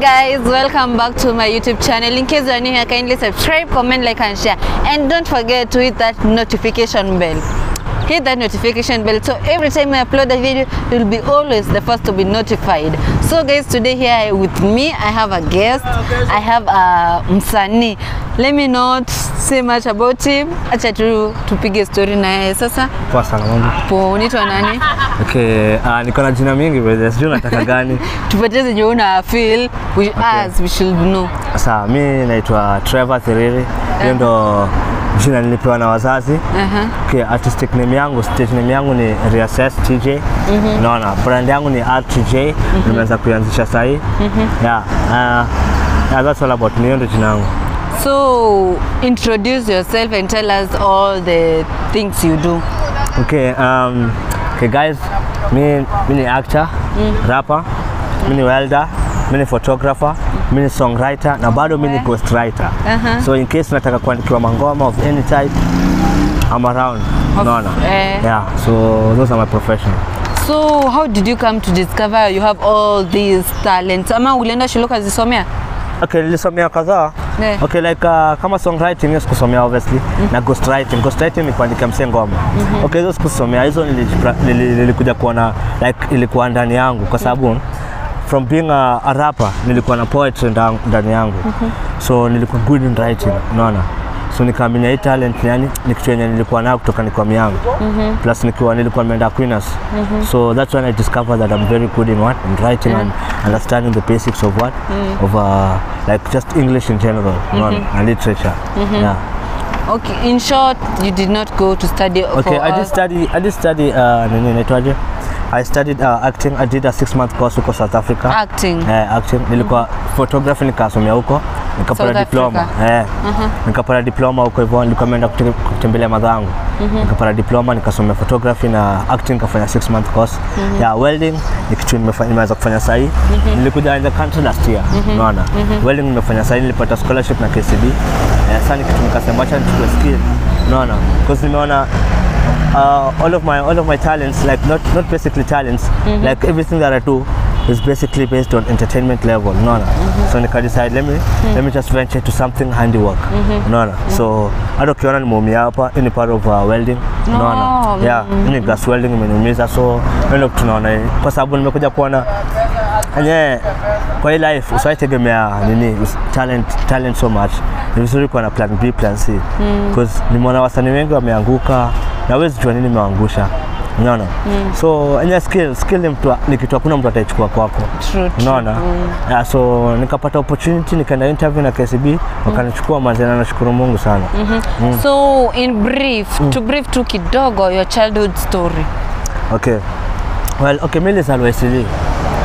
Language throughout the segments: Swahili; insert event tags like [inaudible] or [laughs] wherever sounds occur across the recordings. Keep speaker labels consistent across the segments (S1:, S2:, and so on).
S1: guys, welcome back to my YouTube channel. In case you are new here, kindly subscribe, comment, like and share. And don't forget to hit that notification bell. Hit that notification bell so every time I upload a video, you'll be always the first to be notified. So guys, today here with me, I have a guest. I have a msanii. Let me not say much about him. Acha tu tupige story na yeye sasa.
S2: Poa sana mambo.
S1: Po, unaitwa nani?
S2: Okay, uh, niko na jina mingi brother, sijui unataka gani. [laughs]
S1: Tupatie zenye una feel we, as we should know.
S2: Sasa mi naitwa Trevor Thiriri, hiyo ndo jina nilipewa na wazazi.
S1: uh
S2: Okay, artistic name yangu, stage name yangu ni Reassess TJ. Unaona, brand yangu ni R2J, nimeanza kuianzisha -huh. Yeah, uh, yeah, that's all about me, hiyo ndo jina yangu.
S1: So introduce yourself and tell us all the things you do.
S2: Okay, um, okay guys, mi, mi ni actor, mm. rapper, mi ni welder, mi ni photographer, mi ni songwriter na bado mi ni ghostwriter.
S1: -huh.
S2: So in case nataka kuandikiwa mangoma of any type, I'm around. Unaona?
S1: eh.
S2: Yeah, so those are my profession.
S1: So how did you come to discover you have all these talents? Ama ulienda shule ukazisomea?
S2: Okay, nilisomea kadhaa.
S1: Yeah.
S2: Okay, like uh, kama songwriting hiyo sikusomea obviously Mm. na ghostwriting. Ghostwriting ni kuandika msee ngoma. Okay, hizo sikusomea. Hizo nilikuja kuona like ilikuwa ndani yangu kwa sababu from being a, a rapper nilikuwa na poetry ndani yangu. So nilikuwa good in writing, unaona? So nikaaminia hii talent yani ni kitu yenye nilikuwa nayo kutoka nikiwa miangu. Plus nikiwa nilikuwa nimeenda Aquinas mm -hmm. So that's when I discovered that I'm very good in what? In writing and understanding the basics of what? mm -hmm. Of uh, like just English in general, mm -hmm. And literature. mm -hmm. Yeah.
S1: Okay, in short, you did not go to study
S2: Okay,
S1: for
S2: I did study I did study uh nini inaitwaje? I studied uh, acting. I did a six month course huko South Africa.
S1: acting.
S2: Eh, acting. Nilikuwa photography nikasomea huko. Nikapata diploma. Eh. Nikapata diploma huko hivyo nilikuwa nimeenda kute- kutembelea madhangu. Nikapata diploma nikasomea photography na acting nikafanya six month course. Mm -hmm. Yeah, welding ni kitu nimeweza kufanya sahi. Nilikuja in the country last year. Unaona? Welding nimefanya sahi nilipata scholarship na KCB. Eh, sasa kitu nikasema acha nichukue skill. Unaona? Because nimeona uh, all of my all of my talents like not not basically talents mm -hmm. like everything that I do is basically based on entertainment level unaona mm -hmm. so nika decide let me mm -hmm. let me just venture to something handiwork unaona mm -hmm. so hata ukiona nimeumia hapa ni part of uh, welding unaona
S1: Oh,
S2: yeah mm -hmm. ni gas welding imeniumiza so ndio tunaona kwa sababu nimekuja kuona enyewe kwa hii life usiwaitegemea nini us- talent, talent so much ni vizuri kuwa na plan B, plan C. Because nimeona wasanii wengi wameanguka na wezi jua nini meangusha unaona? So enyewe skill skill ni, mtu, ni kitu hakuna mtu ataichukua kwako. Unaona? yeah, so nikapata opportunity nikaenda interview na KCB wakanichukua mazena nashukuru Mungu sana.
S1: So in brief, to brief tu kidogo your childhood story.
S2: okay. Well okay mimi nilizaliwa Isili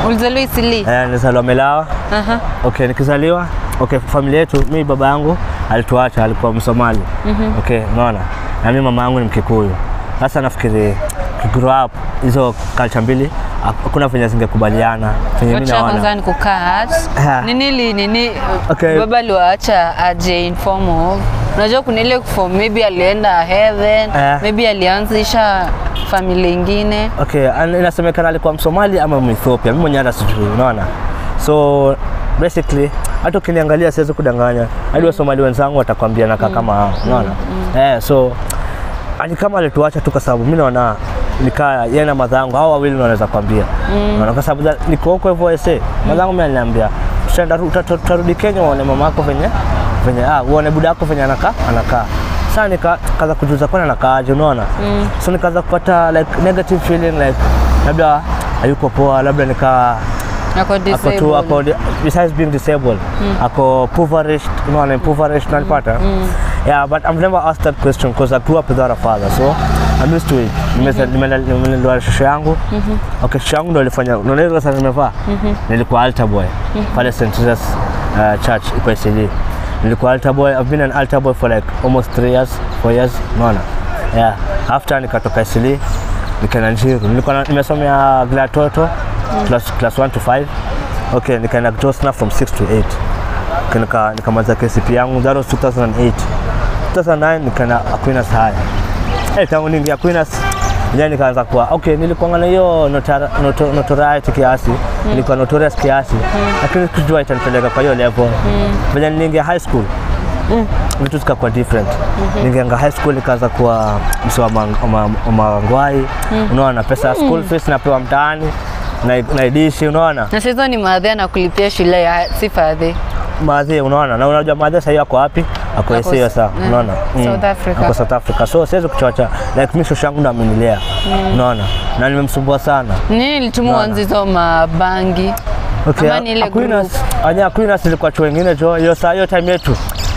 S1: Ulizaliwa Isili?
S2: eh, nilizaliwa Melawa
S1: Aha.
S2: Okay, nikizaliwa okay, familia yetu mi baba yangu alituacha, alikuwa Msomali. mm Okay, unaona, na mi mama yangu ni Mkikuyu. Sasa nafikiri grow up hizo culture mbili hakuna venye zingekubaliana venye mimi
S1: naona. kwanza ni kukat. Nini li nini
S2: Okay.
S1: baba aliwaacha aje inform of unajua kuna ile form maybe alienda heaven,
S2: yeah.
S1: maybe alianzisha familia ingine.
S2: Okay, inasemekana alikuwa Msomali ama Mwethiopia, mimi mwenyewe hata sijui, unaona. So basically hata ukiniangalia siwezi kudanganya, hadi Wasomali wenzangu watakwambia nakaa kama hao, unaona. Eh, so ani kama alituacha tu kwa sababu mimi naona nikaa yeye na madhangu hao wawili wanaweza kwambia. Unaona kwa sababu niko huko hivyo ese. Madhangu mimi aliniambia tutarudi Kenya uone mama yako venye venye ah uone buda yako venye anakaa anakaa. Sasa nika kaza kujuza kwani anakaaje unaona? So nikaanza kupata like negative feeling like labda hayuko poa labda nika
S1: Ako
S2: ako tu
S1: disabled.
S2: ako di- besides being disabled ako impoverished unaona impoverished unanipata yeah but I've never asked that question because I grew up without a father so I'm used to it. Nimele- nimelelewa shosho yangu. Okay shosho yangu ndo alifanya ile sasa nimevaa. Nilikuwa altar boy pale St. Jesus uh, church iko Isili nilikuwa altar boy I've been an altar boy for like almost three years four years unaona? Yeah after nikatoka Isili nikaenda Njiru nilikuwa nimesomea Glatoto class class 1 to 5 okay nikaenda Josna from 6 to 8 Okay, nika nikamaliza KCP yangu that was 2008 2009 nikaenda Aquinas High. Eh tangu niingia Aquinas ndio nikaanza kuwa okay, nilikuwa na hiyo notoriety kiasi, nilikuwa notorious kiasi, lakini kujua itanipeleka kwa hiyo level. Venye niliingia high school mm. vitu zikakuwa different. mm -hmm. Ningeanga high school nikaanza kuwa msi wa mangwai. Mm. unaona, pesa ya school fees napewa mtaani na edishi unaona?
S1: Na sizo ni maadhi na kulipia shule ya sifadhi
S2: madhe, unaona, na unajua madhi sasa ako wapi? Ako
S1: hiyo
S2: sasa,
S1: s-
S2: saa,
S1: eh,
S2: unaona
S1: South Africa.
S2: ako South Africa, so siwezi kuchocha. Like mimi shosho yangu ndo amenilea, unaona, na nimemsumbua sana.
S1: Nini nilitumwa hizo mabangi?
S2: Okay,
S1: ni
S2: Aquinas, anya Aquinas ilikuwa chuo wengine jo, hiyo saa hiyo time yetu.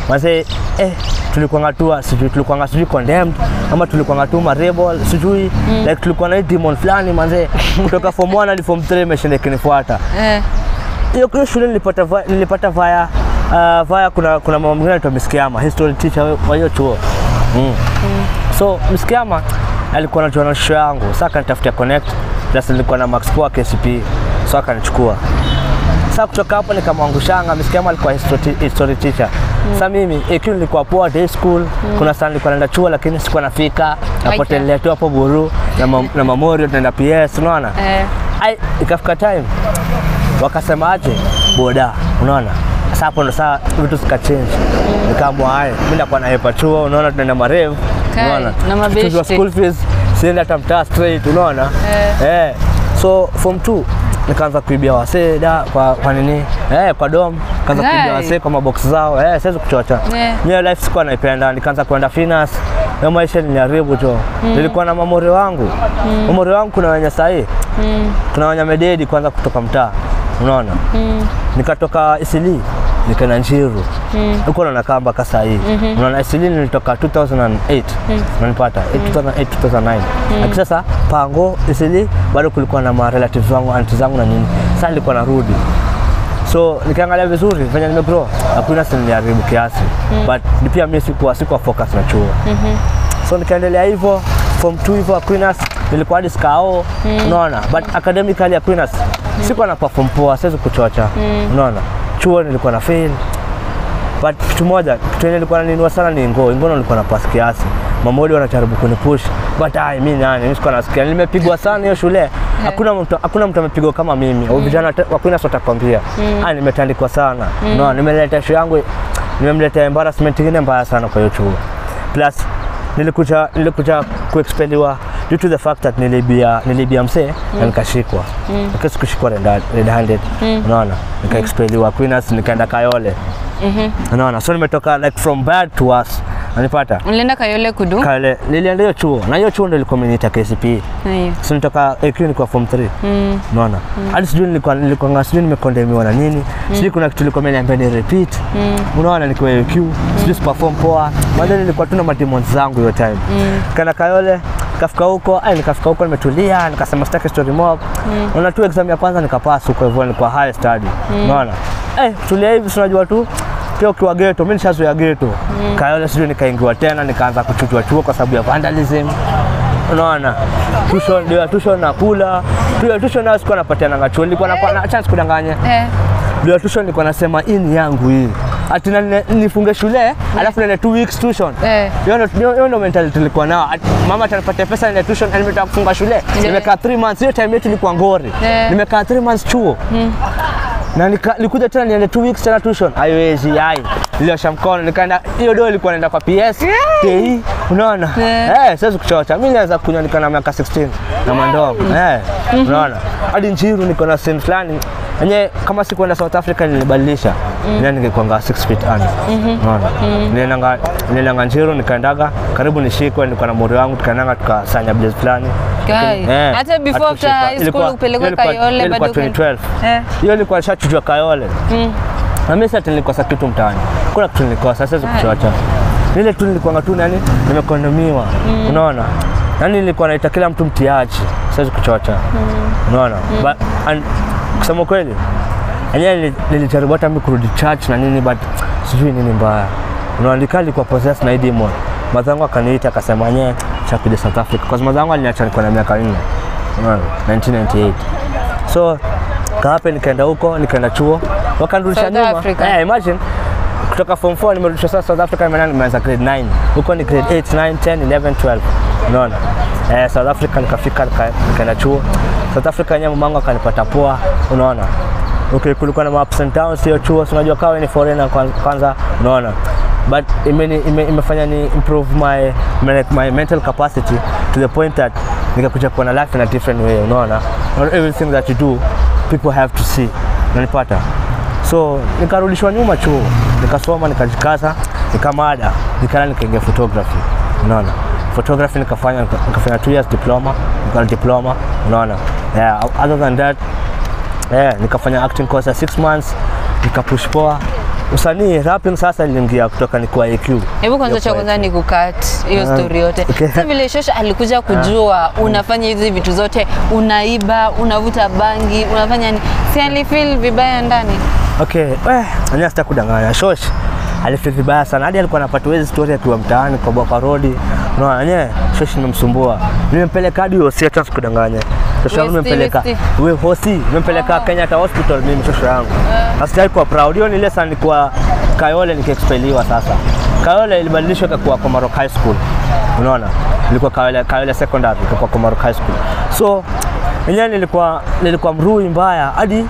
S2: Mazee eh, tulikuwa tu sijui tulikuwa sijui condemned ama tulikuwa tu rebel sijui like tulikuwa na demon fulani manze [laughs] kutoka form 1 hadi form 3 imeshinda kinifuata
S1: Eh.
S2: hiyo hiyo shule nilipata vaya, nilipata vaya uh, vaya kuna kuna mama mwingine anaitwa Miskiama history teacher wa- hiyo chuo. Mm. so Miskiama alikuwa anajua na show yangu sasa akanitafutia connect plus nilikuwa na max poa KCP so akanichukua. Sasa kutoka hapo nikamwangushanga Miskiama alikuwa history, history teacher sasa mimi ikiwa nilikuwa poa day school. Kuna sana nilikuwa naenda chuo lakini sikuwa nafika. Napotelea tu hapo Buru na, ma, na Memorial tunaenda PS unaona?
S1: Eh.
S2: Ai, ikafika time wakasema aje? Boda, unaona? Sasa hapo ndo saa vitu zikachange, nikaamua haya, mimi nakuwa na hepa chuo, unaona? Tunaenda marev, unaona?
S1: Na mabeshte.
S2: School fees sienda hata mtaa straight, unaona? Eh. so form 2 nikaanza kuibia wasee da kwa, kwa nini eh, kwa dom kaanza
S1: hey.
S2: kuibia wasee kwa mabox zao eh, siwezi kuchocha
S1: yeah.
S2: Mie life sikuwa naipenda, nikaanza kwenda finance na maisha niliharibu jo. Nilikuwa na mamori wangu mm. mamori wangu kuna wenye sahii kuna wenye mededi kwanza kutoka mtaa, unaona mm. nikatoka Isili nikaenda Njiru huko mm. nakaa mpaka mm -hmm. unaona. Isili nilitoka 2008 mm. unanipata 2008 2009 lakini sasa pango Isili bado kulikuwa na marelatives wangu anti zangu na nini, sasa nilikuwa narudi. So nikiangalia vizuri venye nimegrow hakuna siniharibu kiasi. Kiasi but ni pia mimi sikuwa sikuwa focus na chuo. Mm -hmm. so nikaendelea hivyo form 2 hivyo Aquinas nilikuwa hadi skao. Unaona? But academically Aquinas sikuwa na perform poa siwezi kuchocha. Mm. unaona? Chuo nilikuwa na fail but kitu moja kitu yenye nilikuwa naninua sana ni Ngoo. Ngoo nilikuwa na pass kiasi mamodi wanajaribu kunipush. But ai mimi nani? Mimi sikuwa nasikia. Nimepigwa sana hiyo shule. Hakuna mtu hakuna mtu amepigwa kama mimi. Au vijana sota kwambia. watakwambia ah nimetandikwa sana. No, nimeleta show yangu nimemletea embarrassment ingine mbaya sana kwa hiyo chuo plus nilikuja nilikuja kuexpeliwa due to the fact that nilibia nilibia msee na nikashikwa. Lakini sikushikwa red handed. Handed unaona nikaexpeliwa Queen's nikaenda Kayole unaona so nimetoka like from bad to worse. Unanipata?
S1: Nilienda Kayole kudu?
S2: Kayole nilienda hiyo chuo. Na hiyo chuo ndio ilikuwa imeniita KCP
S1: Ndio.
S2: so nitoka AQ nilikuwa form 3
S1: Mm.
S2: unaona? Hadi sijui nilikuwa nilikuwa nga- sijui nimekondemiwa na nini. Sijui kuna kitu ilikuwa imeniambia ni repeat. Unaona nikiwa AQ sijui si perform poa maana nilikuwa tu na mademons zangu hiyo time. Kana Kayole kafika huko ai nikafika huko nimetulia nikasema sitaki story mob. Naona tu exam ya kwanza nikapass huko hivyo nilikuwa high study. Unaona? Eh tulia hivi si unajua tu pia ukiwa geto mimi nishazoea geto Kayole sijui nikaingiwa tena nikaanza kuchutwa chuo kwa sababu ya vandalism. Unaona? Tusho ndio tusho na nakula pia tusho na sikuwa napatiana ngachuo nilikuwa na chance kudanganya.
S1: Eh.
S2: ndio tusho nilikuwa nasema hii ni yangu hii ati nifunge shule alafu nene two weeks tuition. Hiyo ndo- mentali tulikuwa nao. Mama atanipatia pesa nene tuition na nimetaka kufunga shule. Nimekaa 3 months hiyo time yetu ilikuwa ngori. Nimekaa 3 months chuo. Na nikuja nilikuja tena niende two weeks tena tuition. Haiwezi ai. Niliosha mkono nikaenda hiyo doo ilikuwa naenda kwa PS TI unaona?
S1: Yeah.
S2: eh siwezi kuchocha. Mimi naweza kunywa niko na miaka 16 na mandogo eh unaona? Hadi njiru niko na sin fulani yenye kama sikuenda South Africa nilibadilisha. Mm. ningekwanga 6 feet under. Unaona? Niliendanga niliendanga njiru nikaendaga. Karibu nishikwe nilikuwa na mori wangu tukaendanga tukasanya blaze fulani. Eh,
S1: Hata before after high school upelekwe Kayole bado ukaenda-
S2: 2012
S1: Eh.
S2: hiyo ilikuwa shachujwa Kayole. Na mimi sasa nilikosa kitu mtaani, kuna kitu nilikosa, siwezi kuchocha. Ile tu nilikuwa tu nani, nimekondomiwa, mm. unaona, yani nilikuwa naita kila mtu mtiaji, siwezi kuchocha, unaona. But and kusema kweli enyewe nilicharibu hata mi kurudi church na nini, but sijui nini mbaya, unaona, kwa possess possessed na hii demon. Madhangu akaniita akasema, nye cha kuja South Africa, kwa sababu madhangu aliniacha nilikuwa na miaka nne, 1998 so kawape nikaenda huko nikaenda chuo. Wakanirudisha
S1: South
S2: nyuma.
S1: Africa.
S2: eh, imagine kutoka form 4 nimerudishwa sasa South Africa nimeanza grade 9 huko ni grade 8 9 10 11 12 unaona? Eh, South Africa nikafika nikaenda chuo South Africa yenyewe mamangu akanipata poa unaona. Okay, kulikuwa na ups and downs hiyo chuo unajua kawa ni foreigner kwan- kwanza unaona. But imeni, ime, imefanya ni improve my, my, my mental capacity to the point that nikakuja kuona life in a different way unaona. Not everything that you do people have to see. Unanipata? So nikarudishwa nyuma chuo nikasoma nikajikaza nikamada nikala nikaingia photography unaona. Photography nikafanya nikafanya two years diploma nikala diploma unaona yeah, other than that yeah, nikafanya acting course ya 6 months nikapush poa usanii rapping sasa iliingia kutoka nikuwa EQ.
S1: Hebu kwanza cha kwanza ni kukat hiyo
S2: Ah,
S1: story yote.
S2: okay.
S1: Sasa vile Shosha alikuja kujua unafanya hizi vitu zote, unaiba, unavuta bangi, unafanya ni si alifeel vibaya ndani?
S2: Okay, eh, anya sita kudanganya. Alifeel vibaya sana. Hadi alikuwa anapata hizo story akiwa mtaani kwa Bwaka Road. Unaona, nye shoshi nimemsumbua. Nimempeleka hadi hosi hata sikudanganya. Shosho yangu nimempeleka. we hosi, nimempeleka Kenyatta Hospital mimi shosho yangu. asitaki kuwa proud. Hiyo ni ile sana nilikuwa Kayole nikiexpeliwa sasa. Kayole ilibadilishwa ikakuwa Komarok High School. Unaona? Ilikuwa Kayole Kayole Secondary ikakuwa Komarok High School. So nilikuwa nilikuwa mrui mbaya hadi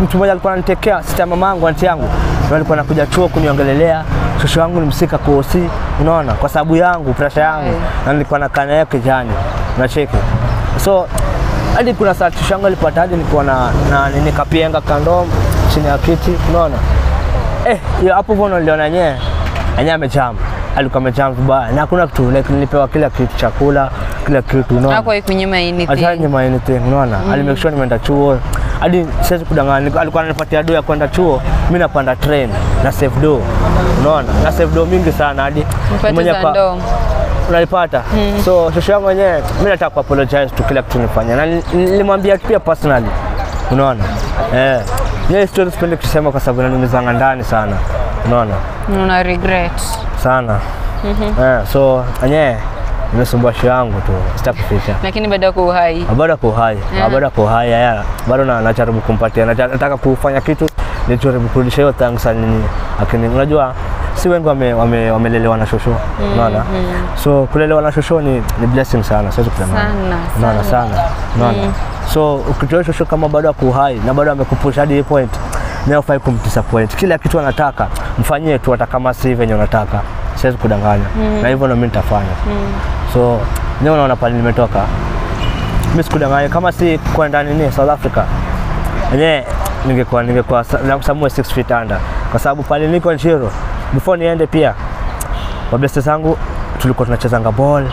S2: mtu mmoja alikuwa ananitekea sita mamangu anti yangu ndio nakuja chuo kuniongelelea. Shosho yangu nimsika kuosi, unaona? Kwa sababu yangu presha yangu. Na nilikuwa nakaa naye kijani nacheki so hadi kuna saa shosho yangu alipata hadi nilikuwa na, na nini kapienga kando chini ya kiti unaona? Eh hiyo hapo vono niliona yenyewe. Yenyewe amechama alikuwa amechama vibaya. Na hakuna kitu like nilipewa kila kitu chakula kila kitu unaona?
S1: Hapo kunyima anything.
S2: Ashanyima anything, unaona? Mm. Alimake sure nimeenda chuo. Hadi siwezi kudanganya, alikuwa ananipatia do ya kwenda chuo, mimi napanda train na save do. Unaona? Na save do mingi sana hadi mwenye pa- unalipata. So shosho yangu mwenyewe mimi nataka ku apologize tu kila kitu nifanya. Na nil- nilimwambia pia personally. Unaona? Eh. Yeye story sipendi kusema kwa sababu inanimizanga ndani sana. Unaona?
S1: Una regret.
S2: Sana. Eh, so yenyewe nimesumbua shosho yangu tu, sitakuficha.
S1: Lakini bado uko uhai.
S2: bado uko uhai,
S1: Yeah.
S2: bado uko uhai. ya bado na najaribu kumpatia nataka kufanya kitu nijaribu kurudisha hiyo thanks nini lakini unajua si wengi wame, wame, wamelelewa na shosho unaona so kulelewa na shosho ni, ni blessing sana siwezi kusema
S1: Sana,
S2: unaona
S1: sana.
S2: unaona. Mm. so ukitoa shosho kama bado ako hai na bado amekupush hadi hii point nayo ufai kumdisappoint kila kitu anataka mfanyie tu hata kama si venye unataka siwezi kudanganya na hivyo ndio mimi nitafanya so ne unaona pale nimetoka. Mimi sikudanganya kama si kwenda nini South Africa. Yenyewe ningekuwa ningekuwa somewhere 6 feet under. Kwa sababu pale niko Nchiro before niende pia mabeste zangu tulikuwa tunachezanga ball.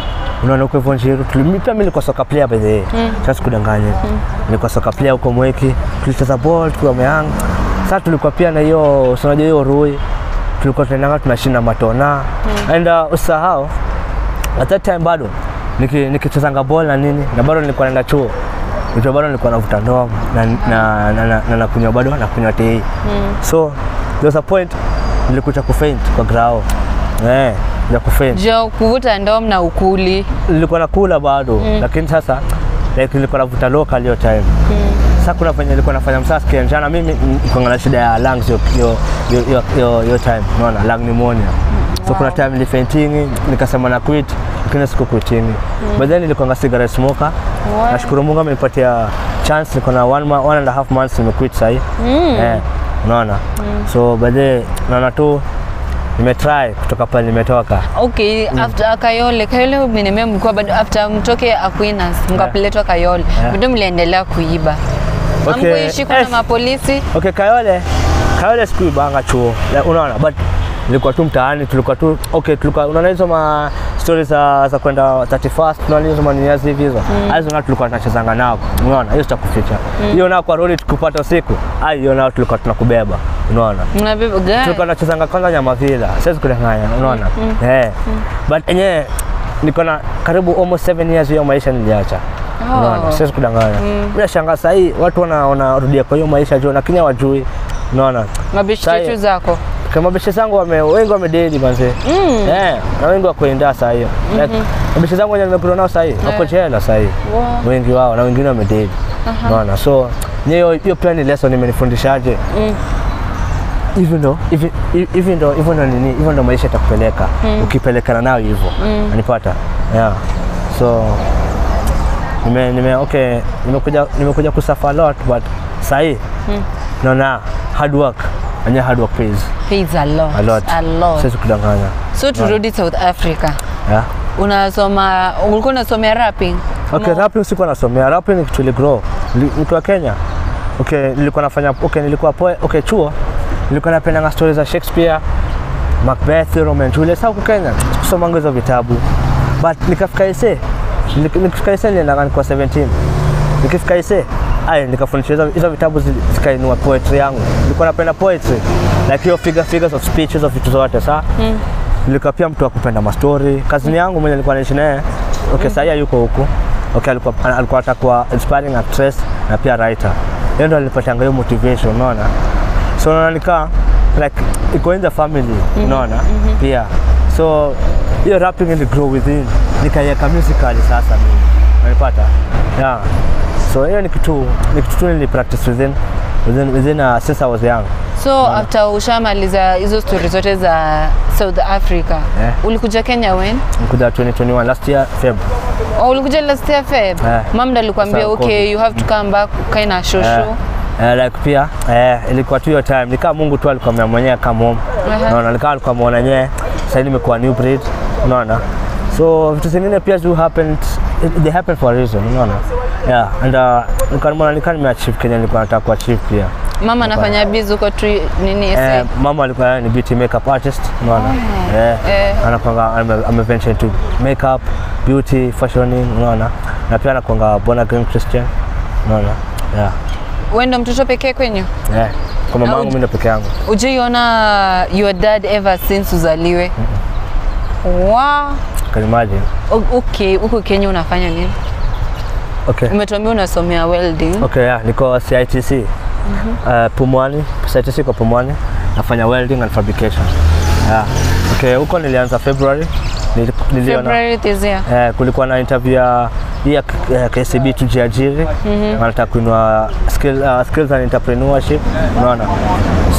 S2: Unaona huko hivyo Nchiro Tuli- mi- pia mimi nilikuwa soka player by the way. Sasa sikudanganya nilikuwa soka player huko Mweki. Tulicheza ball tukiwa meanga sasa tulikuwa pia na hiyo unajua hiyo rui. Tulikuwa tunaendanga tunashinda matona. And uh, usahau at that time bado niki- nikichezanga ball na nini na bado nilikuwa naenda chuo. Ndio bado nilikuwa navuta ndoa na na na, na, na, nakunywa bado nakunywa tei so there was a point nilikuja kufaint kwa grao. Eh ya kufaint.
S1: Jo kuvuta ndoa na ukuli.
S2: nilikuwa nakula bado lakini sasa like nilikuwa navuta local hiyo time. Sasa kuna fanya nilikuwa nafanya msasikia njana mimi niko na shida ya lungs hiyo- hiyo hiyo time. Unaona lung pneumonia so kuna time nilifaintingi nikasema na quit lakini siku quitini but then nilikuwa cigarette smoker
S1: Wow.
S2: nashukuru Mungu amenipatia chance niko na one, one and a half months nimequit sahi eh unaona so by the naona tu nimetry kutoka pale nimetoka
S1: Okay, after Kayole, Kayole umeniambia mlikuwa bado after mtoke Aquinas mkapeletwa Kayole.
S2: Yeah.
S1: Bado mliendelea kuiba.
S2: Okay,
S1: Hamkuishikwa kuna
S2: yes.
S1: mapolisi?
S2: Okay, Kayole, Kayole sikuibanga chuo, unaona but nilikuwa tu mtaani, tulikuwa tu okay, tulikuwa unaona hizo ma stories za, za kwenda 31st, unaona hizo maniazi hivi hizo hizo nao tulikuwa tunachezanga nao, unaona hiyo sitakuficha hiyo nao kwa roli tukupata usiku, ai hiyo nao tulikuwa tunakubeba, unaona
S1: Mnabeba gani?
S2: tulikuwa tunachezanga kwanza nyama vila, siwezi kudanganya, unaona eh, but yenyewe niko na karibu almost 7 years hiyo maisha niliacha.
S1: Oh.
S2: Unaona, siwezi kudanganya. bila nashangaa saa hii watu wana- wanarudia kwa hiyo maisha juu, lakini hawajui. Unaona,
S1: Mabishi chetu zako.
S2: Kama beshe zangu wame, wengi wamededi manze.
S1: Mm.
S2: yeah, na wengi wakuenda saa hiyo like, mabeshe zangu wenye nimekutana nao saa hii wako jela saa hii
S1: Wow.
S2: wengi wao na wengine wamededi. Naona so hiyo hiyo pia ni lesson imenifundishaje?
S1: Mm.
S2: hivyo ndo hivyo ndo hivyo ndo nini hivyo ndo maisha itakupeleka. Ukipelekana nayo hivyo Anipata yeah. So nime, nime okay nimekuja nimekuja kusafa a lot but sahi naona hard work enye hard work pays
S1: Pays a lot.
S2: a lot
S1: A lot.
S2: Sasa kudanganya
S1: So turudi South Africa.
S2: yeah.
S1: Unasoma ulikuwa unasomea rapping?
S2: Okay,
S1: no.
S2: rapping sikuwa nasomea. Rapping ni kitu grow. Nikiwa Kenya. Okay, nilikuwa nafanya okay, nilikuwa poe, okay, chuo. Nilikuwa napenda story za Shakespeare, Macbeth, Romeo and Juliet. Sasa Kenya kusoma hizo vitabu. But nikafika ise. Nikifika ise nilienda nilikuwa 17. Nikifika ise ai nikafundisha hizo- vitabu zikainua poetry yangu. Nilikuwa napenda poetry. Like hiyo figure figures of speech hizo vitu zote saa. Mm. Nilikuwa pia mtu wa kupenda mastori. Kazini yangu mwenye nilikuwa naishi naye. Okay, sasa yuko huku. Okay, alikuwa alikuwa atakuwa inspiring actress na pia writer. Yeye ndo alipatanga hiyo motivation, unaona? So unaona nikaa like iko in the family, unaona? Pia. So hiyo rapping ili grow within. Nikaiweka musically sasa mimi. Unanipata? Yeah. So hiyo ni kitu ni kitu tu nili practice within within within uh, since I was young.
S1: So after ushamaliza hizo story zote za South Africa,
S2: Yeah.
S1: ulikuja Kenya when?
S2: Nikuja 2021 last year Feb.
S1: Oh, ulikuja last year Feb?
S2: Yeah.
S1: Mam ndo alikwambia okay,
S2: COVID.
S1: you have to come back kind of show
S2: yeah. show Uh, like pia eh, ilikuwa tu hiyo time nikaa Mungu tu alikuwa amemwonyea mwenyewe kama home
S1: -huh.
S2: naona nikaa alikuwa amemwona nyewe sasa nimekuwa new breed unaona so vitu zingine pia zu happened it- they happen for a reason unaona yeah and uh, nikanimwona nikaa nimeachieve Kenya nilikuwa nataka kuachieve pia.
S1: Mama anafanya biz huko tu nini
S2: eh, mama alikuwa ni beauty makeup artist unaona? Eh,
S1: Eh.
S2: Anapanga ame- ameventure into makeup beauty fashioning unaona? Na pia anakwanga born again Christian unaona? Yeah.
S1: Wewe ndo mtoto pekee kwenyu?
S2: yeah kwa mama
S1: Au-
S2: yangu mimi ndo peke yangu.
S1: Ujaiona your dad ever since uzaliwe? Wow.
S2: can imagine
S1: Okay, huko Kenya unafanya nini?
S2: okay
S1: Umetuambia unasomea welding.
S2: Okay, yeah, niko CITC uh, Pumwani, CITC kwa Pumwani, nafanya welding and fabrication. Yeah. Okay, huko nilianza February. Nili- Niliona
S1: February this year.
S2: eh, kulikuwa na interview ya ya KCB tujiajiri. Mm -hmm. wanataka kuinua skill, uh, skills and entrepreneurship, unaona.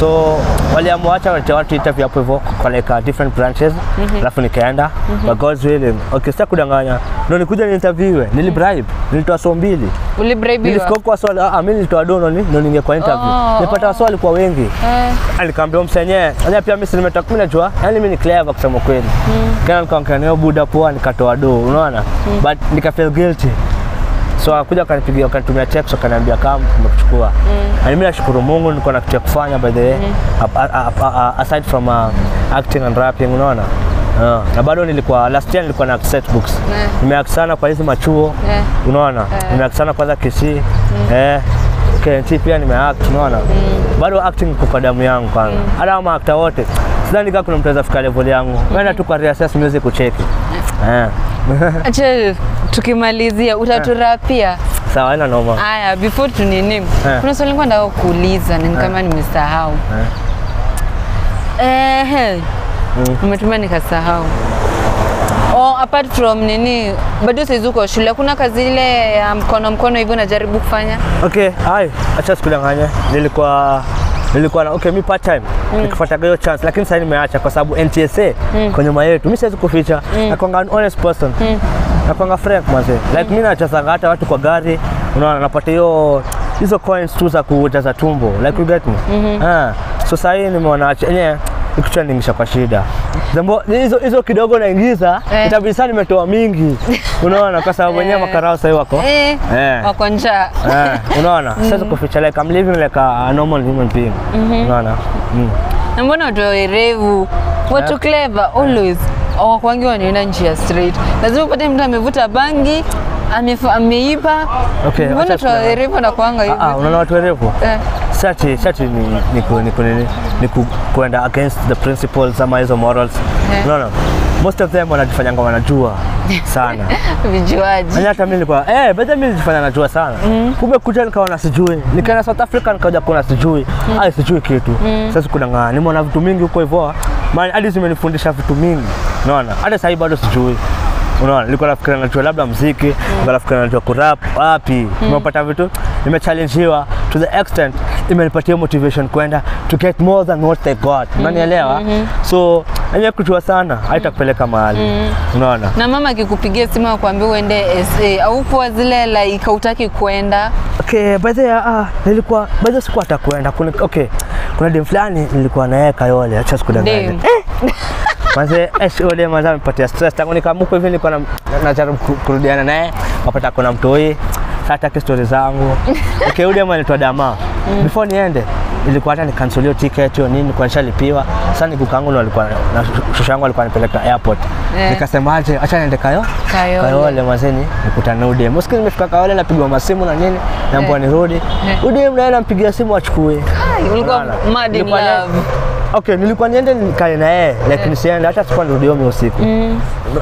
S2: So waliamwacha acha walete watu interview hapo hivyo kwa like uh, different branches, alafu nikaenda but God's willing. Okay, sita kudanganya, ndo nikuja ni interviewe, nilibribe, nilitoa so mbili
S1: Ulibraibiwa?
S2: Nilifika kwa swali, ah, mimi nilitoa dono ni ndo ninge kwa interview.
S1: Oh,
S2: Nilipata swali kwa wengi.
S1: Eh.
S2: Alikamwambia msenye, anya pia mimi nimetoka mimi najua, yani mimi ni clever kusema kweli. Kana nikamwambia nayo buda poa nikatoa do, unaona? But nika feel guilty. So akakuja akanipigia akanitumia text akaniambia kama tumekuchukua. Na mimi nashukuru Mungu nilikuwa na kitu ya kufanya by the way. Mm. Aside from uh, acting and rapping, unaona? Uh, na bado nilikuwa last year nilikuwa na set books.
S1: Yeah.
S2: Nimeact sana kwa hizi machuo.
S1: Yeah.
S2: Unaona? Nimeact sana kwanza Kisii. Eh. KNT pia nimeact, unaona? Bado acting kwa damu yangu kwanza. Hata kama actor wote. Sidhani kama kuna mtu anaweza fika level yangu. Wewe tu kwa reassess music kucheki. Eh. [laughs]
S1: Acha tukimalizia utaturapia.
S2: Sawa, haina noma.
S1: Aya, before tunini,
S2: Eh.
S1: kuna swali nilikuwa nataka kuuliza na ni kama nimesahau. Eh, umetumia nikasahau. Oh, apart from nini, bado saizi uko shule, kuna kazi ile ya mkono mkono hivyo unajaribu kufanya?
S2: Okay, hai, acha sikudanganye. Nilikuwa nilikuwa na okay, mi part time mm. nikifuata hiyo chance, lakini sasa nimeacha kwa sababu NTSA kwa nyuma yetu. mi siwezi kuficha, mm. nakwanga an honest person, mm. nakwanga frank mwanzo. Like mi nachezanga hata watu kwa gari, unaona, napata hiyo hizo coins tu za kujaza tumbo, like mm. you get me. mm -hmm. Ah, so sasa hii nimeona acha yenyewe ikuchaningisha kwa shida Zambo, hizo hizo kidogo naingiza
S1: Eh.
S2: itabidi sana nimetoa mingi, [laughs] unaona, kwa sababu wenyewe
S1: Eh.
S2: makarao sasa wako
S1: Eh,
S2: Eh.
S1: wako njaa.
S2: Eh, [laughs] unaona mm. sasa kuficha like I'm living like a, normal human being Mm -hmm. unaona mm.
S1: Na mbona watu werevu, watu clever always hawakwangi wanaenda njia straight. Lazima upate mtu amevuta bangi, ameiba.
S2: Okay,
S1: mbona watu werevu na kuanga hivi?
S2: ah, ah, unaona watu werevu
S1: Eh.
S2: sati sati ni ni ku, ni, ku, ni, ni ku, kuenda against the principles ama hizo morals
S1: Eh.
S2: unaona most of them wanajifanyanga wanajua [laughs] sana
S1: Vijuaji.
S2: Yaani hata mimi nilikuwa eh, baada mimi nilifanya najua sana. Kumbe kuja nikawa na sijui. Nikaenda South Africa nikaja kuona sijui. Ai sijui kitu. Sasa kuna ng'aa. nimeona vitu mingi huko hivyo. Maana hadi zimenifundisha vitu mingi. Unaona? Hata sasa bado sijui. Unaona? Nilikuwa nafikiria najua labda muziki, nilikuwa nafikiria najua kurap, wapi. mm. Nimepata vitu nimechallengewa to the extent imenipatia motivation kwenda to get more than what they got. Unanielewa? mm -hmm. So Enye kujua sana haitakupeleka mahali. mm. Unaona?
S1: na mama akikupigia simu akwambia uende SA au kuwa zile like hautaki kwenda
S2: Okay, by the way, ah, nilikuwa by the sikuwa atakwenda. Kuna okay, kuna dem fulani nilikuwa naye Kayole, acha sikudanganya.
S1: Dem. [laughs]
S2: Manze, eh, ole manze amepatia stress. Tangu nikamuka hivi nilikuwa na najaribu ku- kurudiana naye, wapata kuna mtoi. Sasa hataki story zangu. Okay, yule dem anaitwa Dama. Before niende ilikuwa hata nikansolio ticket hiyo nini kwa nishalipiwa. Sasa nikukangu ndo alikuwa na shosho yangu alikuwa anipeleka airport.
S1: Yeah.
S2: Nikasema aje acha niende Kayo.
S1: Kayole.
S2: Kayole mazeni nikutane na udem. Usikie nimefika Kayole napigwa masimu na nini, naambiwa nirudi.
S1: Eh.
S2: Udem naye nampigia simu achukue.
S1: Ai, ulikuwa mad in love
S2: Okay, nilikuwa niende nikae na yeye like nisiende hata sikuwa nirudi home usiku.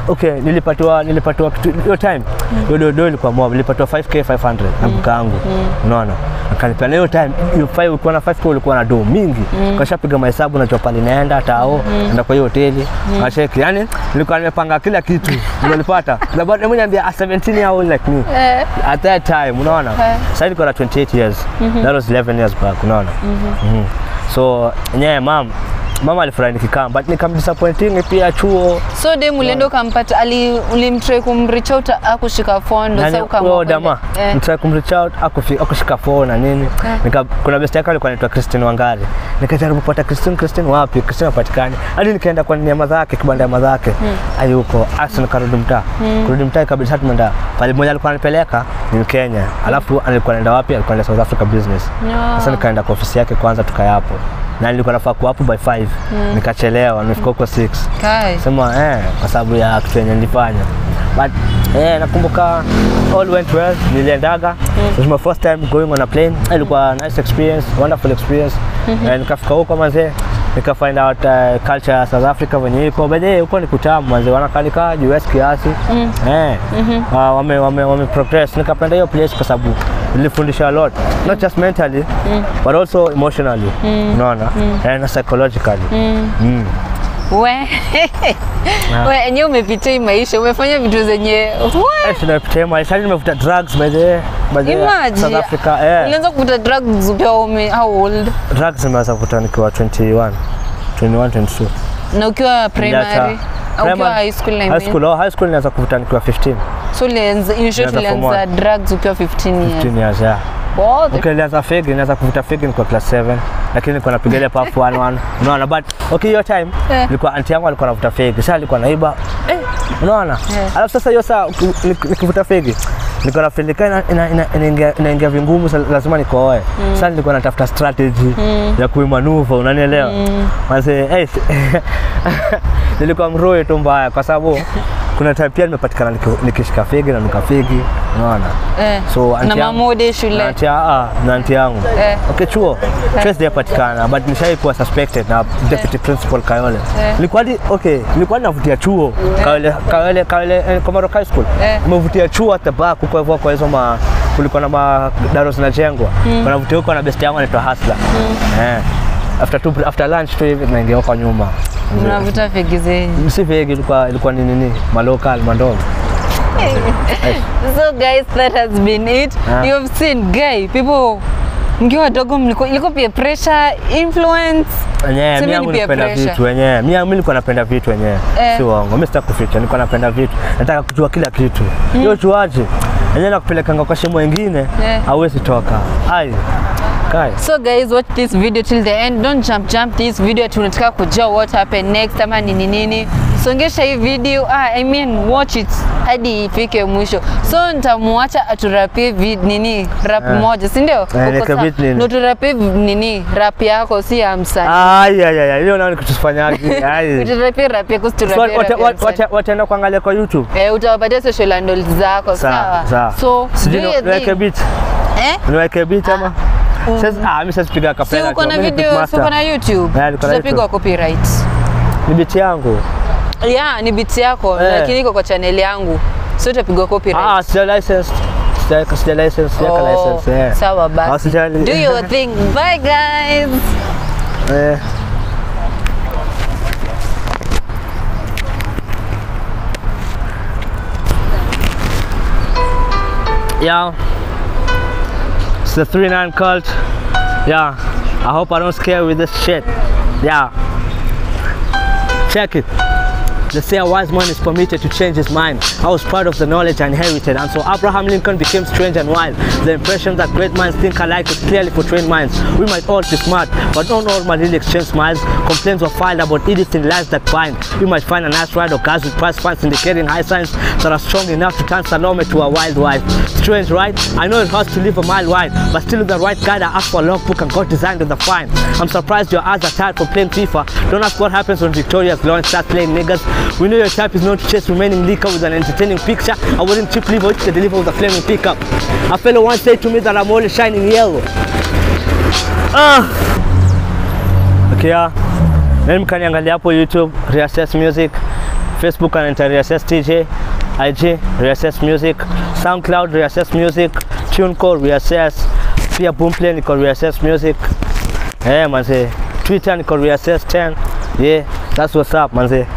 S2: Okay, nilipatiwa nilipatiwa kitu hiyo time. Hiyo dodo ilikuwa mob, nilipatiwa 5k 500 na mka yangu. Unaona? Akanipea na hiyo time, hiyo 5 ulikuwa na 5k ulikuwa na do mingi. Kashapiga mahesabu na chopali naenda tao, naenda kwa hiyo hoteli. Kacheki, yani nilikuwa nimepanga kila kitu. Nilipata. [laughs] Na bado mwenye ambia 17 year old like me.
S1: Eh.
S2: At that time, unaona?
S1: Eh.
S2: Sasa niko na 28 years. That was 11 years back, unaona? Mhm. So, yenyewe mam, mama alifurahi nikikaa but nikamdisappointing pia chuo.
S1: So dem ulienda ukampata ali ulimtrai kumreach out akushika fondo
S2: Nani- sasa
S1: ukamwona
S2: dama
S1: eh.
S2: mtrai kumreach out akushika phone na nini.
S1: Eh.
S2: Nika, kuna best yake alikuwa anaitwa Christine Wangari nikajaribu kupata Christine Christine wapi? Christine hapatikani. Hadi nikaenda kwa nyama zake kibanda ya zake hmm. huko asi nikarudi mtaa. Kurudi mtaa ikabidi sasa tumeenda pale mmoja alikuwa ananipeleka ni Kenya alafu alikuwa anaenda wapi? Alikuwa anaenda South Africa business.
S1: Yeah.
S2: sasa nikaenda kwa ofisi yake kwanza tukayapo na nilikuwa nafaa kuwa hapo by 5 nikachelewa nimefika huko 6
S1: Kai.
S2: sema eh, kwa sababu ya kitu yenye nilifanya. But eh, nakumbuka all went well niliendaga. It was my first time going on a plane. Ilikuwa nice experience wonderful experience. Eh, nikafika huko mazee nika find out uh, culture ya South Africa venye iko. Bedhe huko ni kutamu manze, wanakalika US kiasi. Mm. eh, mm -hmm. uh, wame, wame, wame progress. Nikapenda hiyo place kwa sababu ilifundisha a lot. Not just mentally but also emotionally. Unaona? Mm. and psychologically. Mm.
S1: we. [laughs] We enye umepitia maisha. Umefanya vitu zenye we,
S2: Eh, tunapitia maisha. Nimevuta drugs by the by the
S1: Imagine.
S2: South Africa eh.
S1: Ulianza kuvuta drugs ukiwa ume how old?
S2: Drugs nimeanza kuvuta nikiwa 21 21 22
S1: na ukiwa primary. Au ukiwa high school
S2: high school oh, high school nianza kuvuta nikiwa 15
S1: so lianza, in short
S2: lianza
S1: ulianza drugs ukiwa 15 years.
S2: 15 years yeah. Nilianza fegi nianza kuvuta fegi nikiwa class 7 lakini nilikuwa napiga ile puff [laughs] 1 1 unaona but okay hiyo time nilikuwa yeah. anti yangu alikuwa anavuta fegi sasa alikuwa naiba eh. Unaona?
S1: Yeah.
S2: alafu sasa hiyo saa nikivuta fegi nilikuwa na feel ina ina- ina- inaingia vingumu lazima nikooe sasa nilikuwa natafuta strategy ya kuimanuva unanielewa? Manze, eh, [laughs] [laughs] nilikuwa mroe tu mbaya kwa sababu kuna time pia nimepatikana nikishika figi na nuka fegi unaona?
S1: Eh.
S2: so
S1: na mamode shule.
S2: na tia ah, na anti yangu.
S1: Eh.
S2: okay chuo. Trace sijapatikana but nishai kuwa suspected na deputy principal Kayole.
S1: Eh.
S2: nilikuwa hadi okay nilikuwa navutia chuo. Kayole Kayole Kayole eh, Komaro High School.
S1: Eh.
S2: nimevutia chuo at the back kwa hivyo kwa hizo ma kulikuwa na madaro zinajengwa wanavutia huko na best yangu anaitwa Hasla. Eh after two, after lunch tu hivi tunaingia kwa nyuma.
S1: Mnavuta fegi zenyu.
S2: Si fegi, ilikuwa ilikuwa ni nini? Malokal mandogo [laughs]
S1: so guys that has been it.
S2: Ah.
S1: you have seen guy people mkiwa wadogo mliko ilikuwa pia pressure influence.
S2: Wenyewe
S1: mimi
S2: mi
S1: ni
S2: yangu
S1: pressure.
S2: vitu wenyewe. Mimi mimi nilikuwa napenda vitu wenyewe.
S1: Eh.
S2: si uongo mimi sitaki kuficha nilikuwa napenda vitu. Nataka kujua kila kitu. Hiyo ujuaji wenyewe nakupelekanga kwa shemu wengine
S1: yeah.
S2: hauwezi toka. Ai kai.
S1: So guys watch this video till the end. Don't jump jump this video tunataka unataka kujua what happen next ama nini nini. Songesha hii video. Ah, I mean watch it hadi ifike mwisho. So nitamuacha aturapie nini rap
S2: yeah.
S1: moja si ndio?
S2: Nini?
S1: Ndio turapie nini rap yako si ya msanii.
S2: Ai ya ya, hiyo naona nikutufanyaji [laughs] ai.
S1: Uturapie rap yako si
S2: wata- wataenda kuangalia kwa youtube?
S1: Eh, utawapatia social handles zako sawa so
S2: sijui niweke beat.
S1: Eh?
S2: Niweke beat ama sasa ah
S1: na youtube?
S2: Yeah,
S1: tutapigwa copyright.
S2: Ni biti yangu.
S1: Yeah ni biti yako
S2: Eh.
S1: lakini iko kwa channel yangu. So utapigwa copyright.
S2: Ah sija license sija sija license sija
S1: Oh,
S2: license yeah.
S1: sawa
S2: Ah,
S1: basi. do your thing. Bye guys.
S2: Eh. Yeah. The 3-9 cult. Yeah. I hope I don't scare with this shit. Yeah. Check it. They say a wise man is permitted to change his mind. I was proud of the knowledge I inherited, and so Abraham Lincoln became strange and wild. The impression that great minds think alike is clearly for trained minds. We might all be smart, but not all might really exchange smiles. Complaints were filed about idiots in that bind. You might find a nice ride or guys with price funds indicating high signs that are strong enough to turn Salome to a wild wife. Right? I know it hurts to live a mile wide, but still the right guide, I asked for a logbook and got designed with the fine. I'm surprised your eyes are tired for playing FIFA. Don't ask what happens when Victoria's launch starts playing niggas. We know your type is not to chase remaining liquor with an entertaining picture. I wouldn't cheap liver to deliver with a flaming pickup. A fellow once said to me that I'm only shining yellow. Ah. Okay, yeah. Then mkaniangalia hapo YouTube, Reassess Music, Facebook and anaita Reassess TJ, IG Reassess Music, SoundCloud Reassess Music, TuneCore Reassess, pia Boomplay niko Reassess Music. Eh, yeah, manze. Twitter niko Reassess 10. Yeah, that's what's up manze.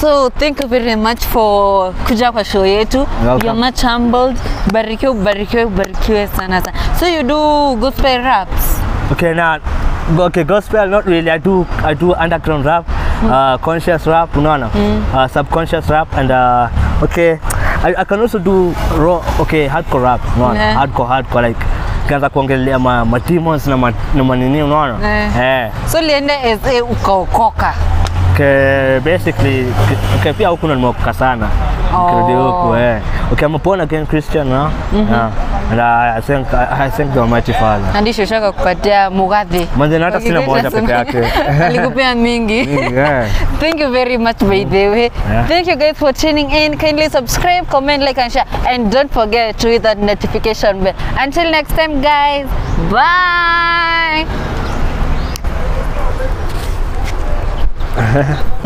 S1: So thank you very much for kuja kwa show yetu.
S2: Welcome.
S1: You're much humbled. Barikiwe, barikiwe, barikiwe sana sana. So you do gospel raps?
S2: Okay, now, okay, gospel not really. I do I do underground rap, uh, conscious rap, no, no, uh, subconscious rap, and uh, okay, I, I can also do raw, okay, hardcore rap, no,
S1: Yeah.
S2: hardcore, hardcore, like kaanza kuongelea ma, ma demons na ma, na manini, unaona
S1: Eh.
S2: yeah.
S1: So liende ukaokoka.
S2: Okay, basically, ke, pia huku ndo nimeokoka sana kirudi
S1: Oh.
S2: huku eh. Okay, I'm born again Christian, no? yeah. and I, I thank the Almighty Father.
S1: Hadi shoshaka kupatia mugadhi.
S2: Manze, na hata sina
S1: Wakikuita
S2: moja peke
S1: sema-
S2: yake. [laughs]
S1: Alikupea mingi.
S2: yeah. [laughs]
S1: Thank you very much, by the way.
S2: Yeah.
S1: Thank you guys for tuning in. Kindly subscribe, comment, like, and share. And don't forget to hit that notification bell. Until next time, guys. Bye. I don't.